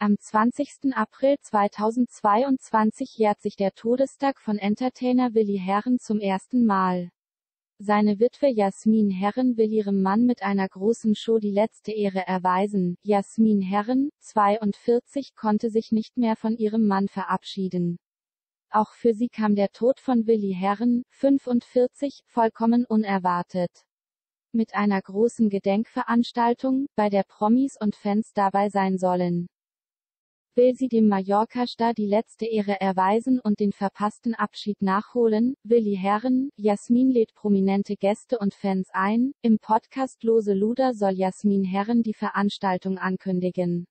Am 20. April 2022 jährt sich der Todestag von Entertainer Willi Herren zum ersten Mal. Seine Witwe Jasmin Herren will ihrem Mann mit einer großen Show die letzte Ehre erweisen. Jasmin Herren, 42, konnte sich nicht mehr von ihrem Mann verabschieden. Auch für sie kam der Tod von Willi Herren, 45, vollkommen unerwartet. Mit einer großen Gedenkveranstaltung, bei der Promis und Fans dabei sein sollen will sie dem Mallorca-Star die letzte Ehre erweisen und den verpassten Abschied nachholen. Willi Herren, Jasmin lädt prominente Gäste und Fans ein. Im Podcast Lose Luder soll Jasmin Herren die Veranstaltung ankündigen.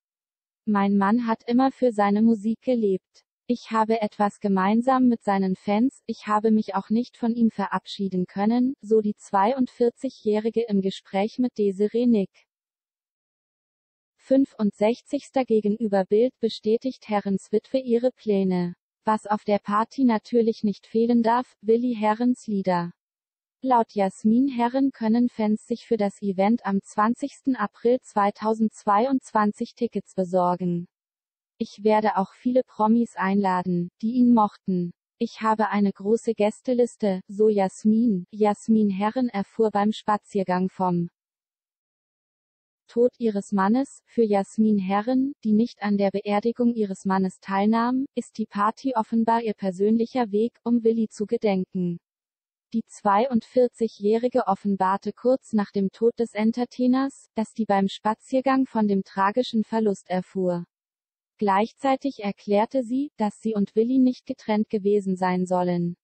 Mein Mann hat immer für seine Musik gelebt. Ich habe etwas gemeinsam mit seinen Fans, ich habe mich auch nicht von ihm verabschieden können, so die 42-Jährige im Gespräch mit Desiree Nick. 65. gegenüber Bild bestätigt Herrens Witwe ihre Pläne. Was auf der Party natürlich nicht fehlen darf, Willi Herrens Lieder. Laut Jasmin Herren können Fans sich für das Event am 20. April 2022 Tickets besorgen. Ich werde auch viele Promis einladen, die ihn mochten. Ich habe eine große Gästeliste, so Jasmin. Jasmin Herren erfuhr beim Spaziergang vom Tod ihres Mannes, für Jasmin Herren, die nicht an der Beerdigung ihres Mannes teilnahm, ist die Party offenbar ihr persönlicher Weg, um Willi zu gedenken. Die 42-Jährige offenbarte kurz nach dem Tod des Entertainers, dass die beim Spaziergang von dem tragischen Verlust erfuhr. Gleichzeitig erklärte sie, dass sie und Willi nicht getrennt gewesen sein sollen.